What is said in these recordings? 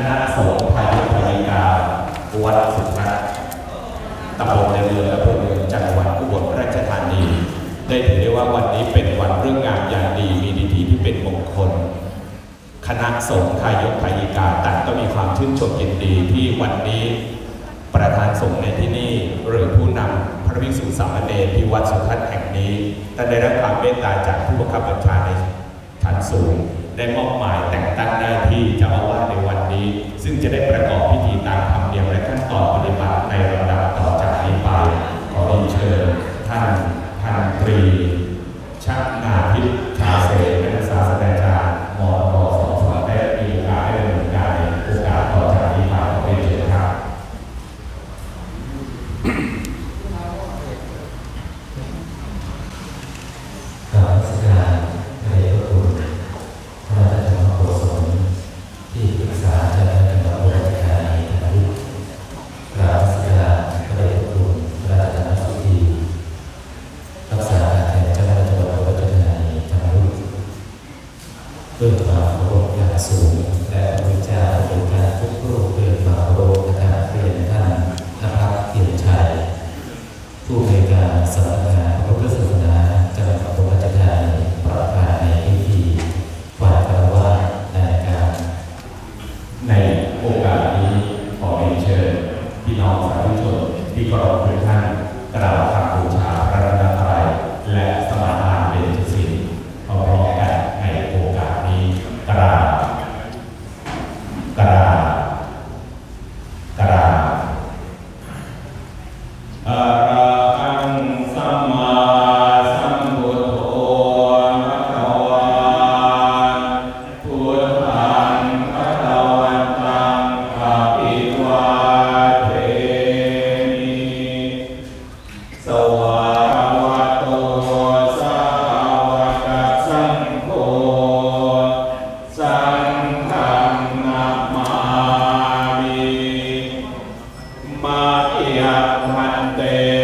คณะสงฆ์ไทยพยาวัดสุขะตำบลในเมืองและพลเมืองจังหวัดอุบลราชธานี ได้ถือได้ว่าวันนี้เป็นวันเรื่องงานอย่างดีมีดีที่ที่เป็นมงคล คณะสงฆ์ไทยพยิกาต่างก็มีความชื่นชมยินดีที่วันนี้ประธานสงฆ์ในที่นี่หรือผู้นำพระภิกษุสามเณรที่วัดสุทัศน์แห่งนี้ท่านได้รับความเมตตาจากผู้บังคับบัญชาในั้นสูง ได้มอบหมายแต่งตั้งได้ที่เจ้าอาวาสในวันนี้ ซึ่งจะได้ประกอบพิธีตามคำเนียมและขั้นตอนปฏิบัติในระดับต่อจากนี้ไปขอเรียนเชิญท่านพันตรีชักนาพิพชาเส ในโอกาสนี้ขอเรียนเชิญพี่น้องสาธุชนที่เคารพทุกท่าน carte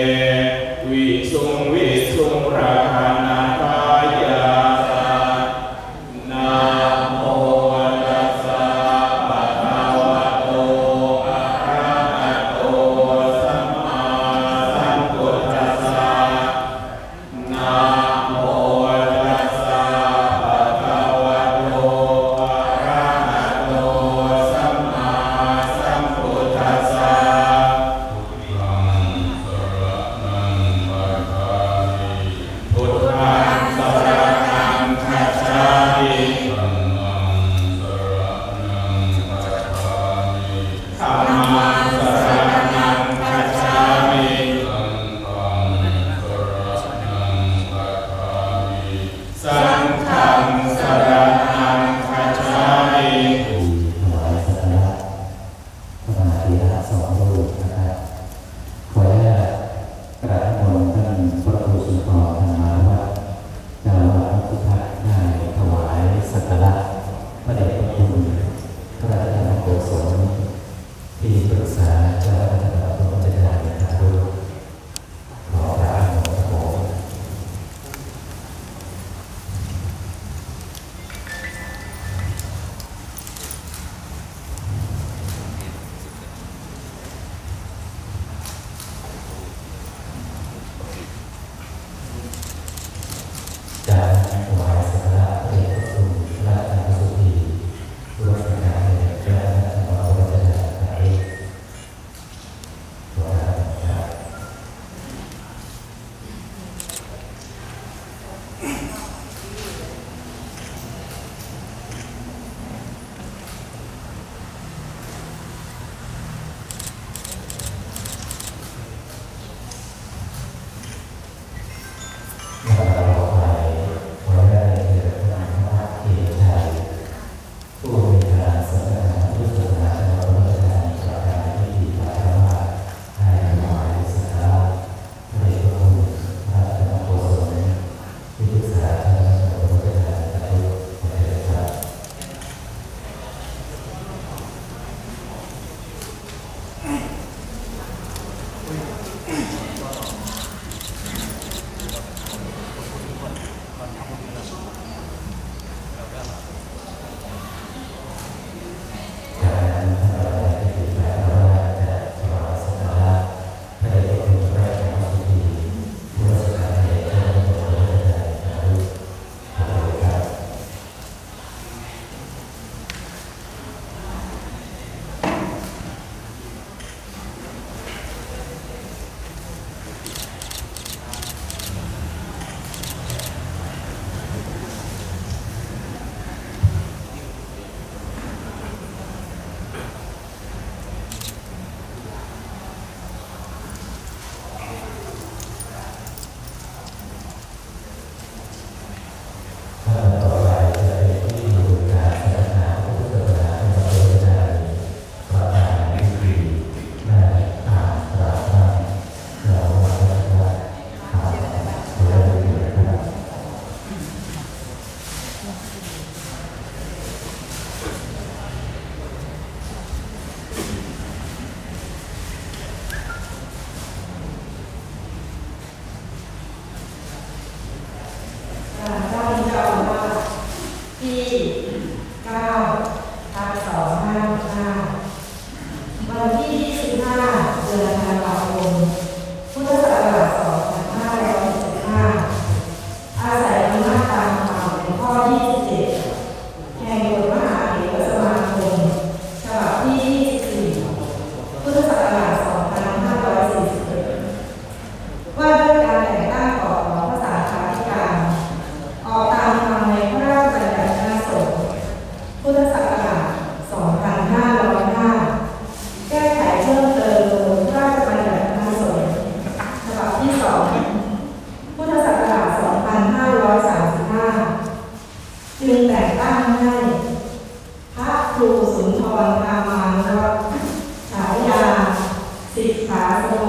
Gracias.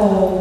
こう